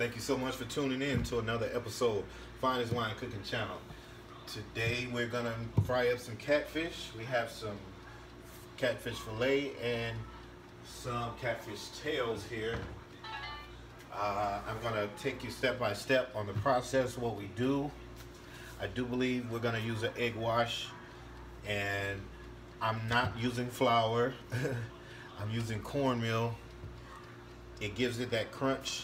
Thank you so much for tuning in to another episode Fineaswine Cooking Channel. Today we're gonna fry up some catfish. We have some catfish fillet and some catfish tails here. Uh, I'm gonna take you step by step on the process, what we do. I do believe we're gonna use an egg wash and I'm not using flour. I'm using cornmeal. It gives it that crunch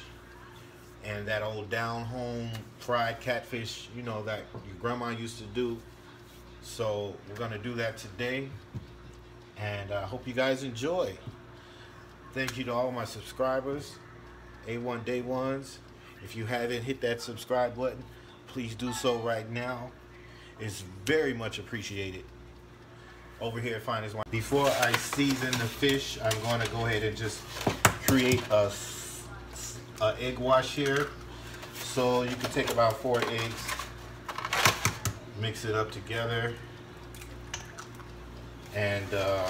and that old down home fried catfish, you know, that your grandma used to do. So we're gonna do that today. And I hope you guys enjoy. Thank you to all my subscribers, A1 Day Ones. If you haven't hit that subscribe button, please do so right now. It's very much appreciated over here find Fineaswine. Before I season the fish, I'm to go ahead and just create a egg wash here. So you can take about four eggs, mix it up together, and uh,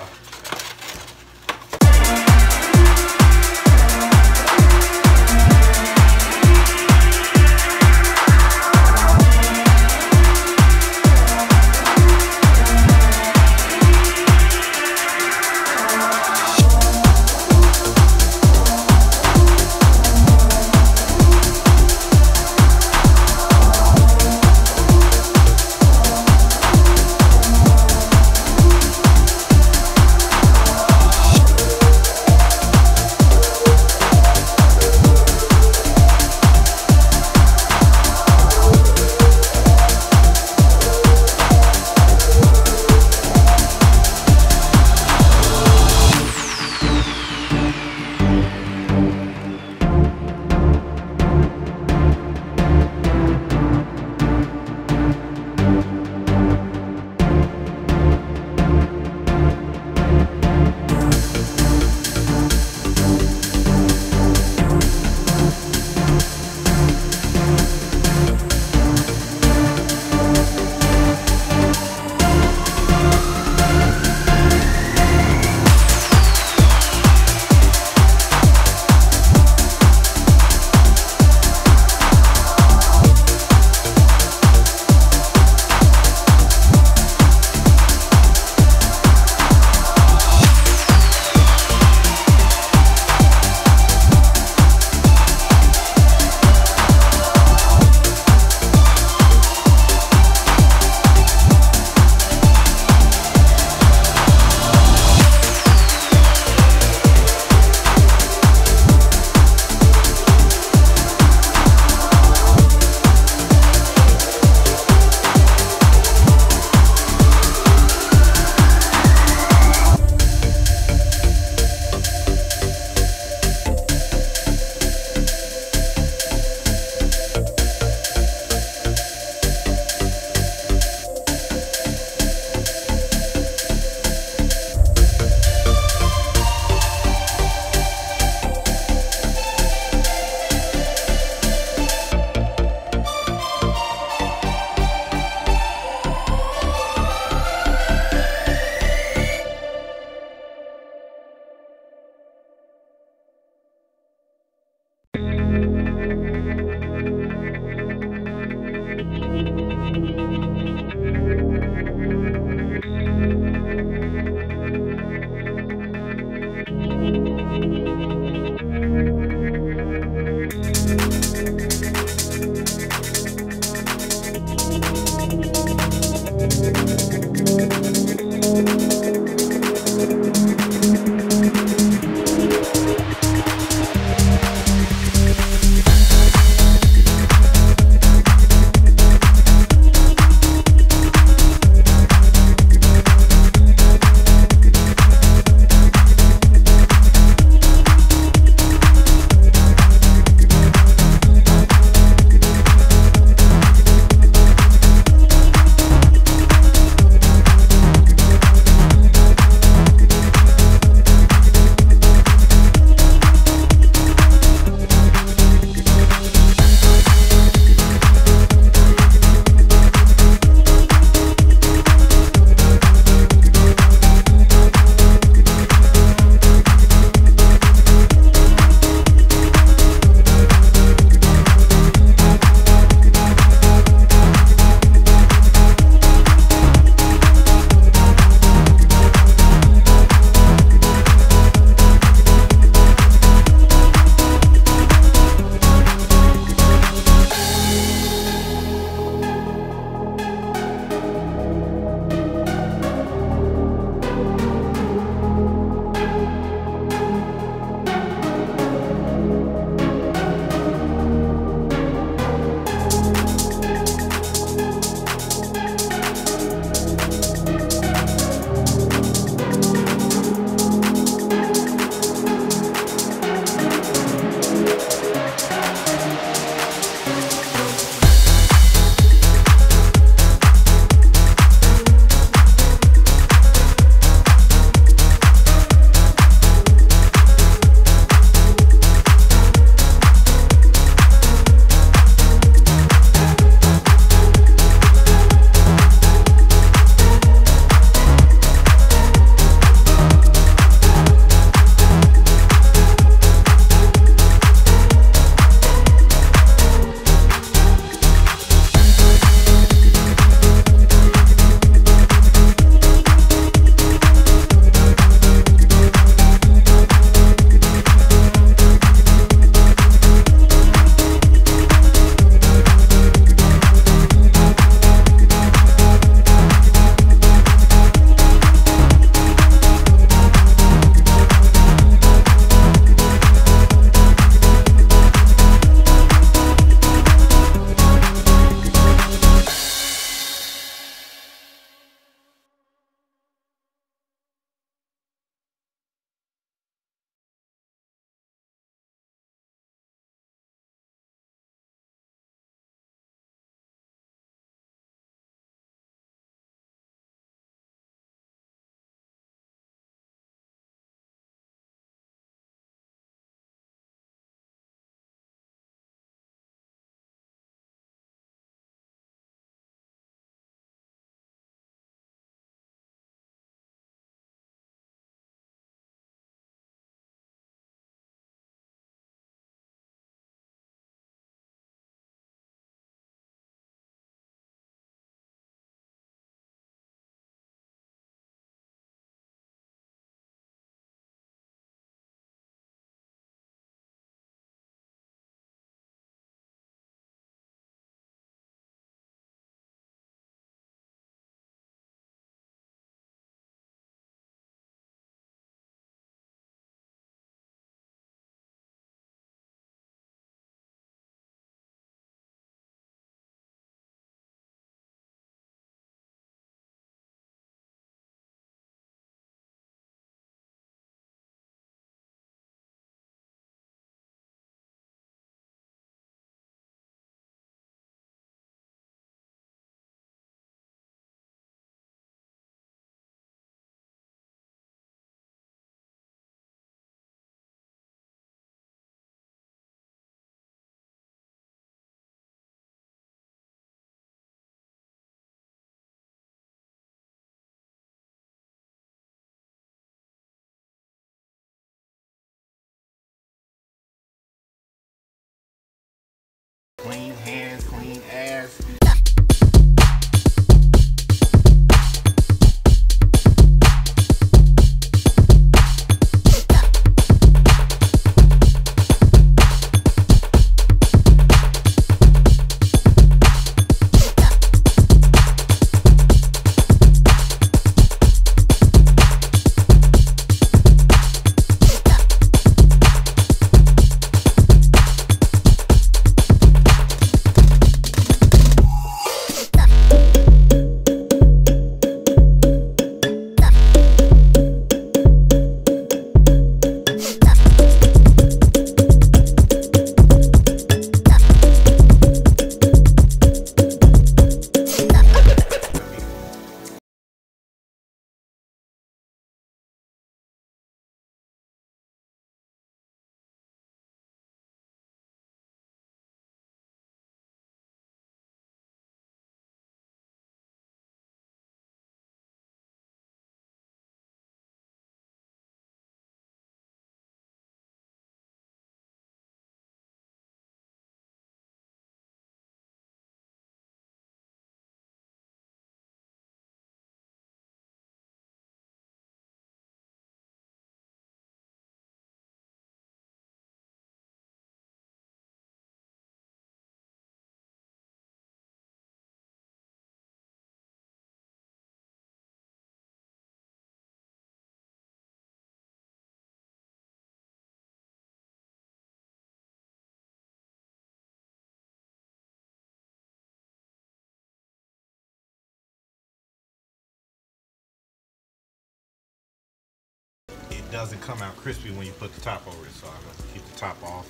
doesn't come out crispy when you put the top over it. So I'm gonna keep the top off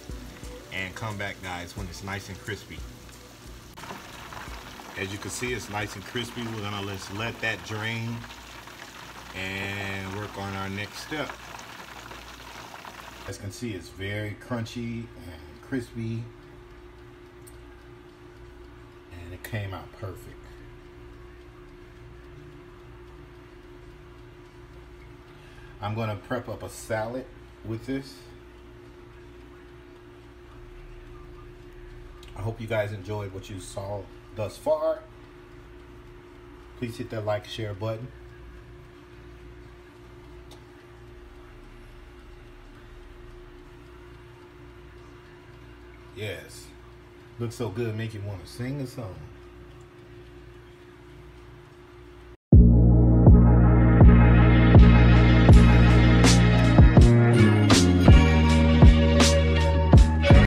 and come back guys when it's nice and crispy. As you can see, it's nice and crispy. We're gonna let's let that drain and work on our next step. As you can see, it's very crunchy and crispy. And it came out perfect. I'm gonna prep up a salad with this. I hope you guys enjoyed what you saw thus far. Please hit that like, share button. Yes. Looks so good, make you want to sing a song.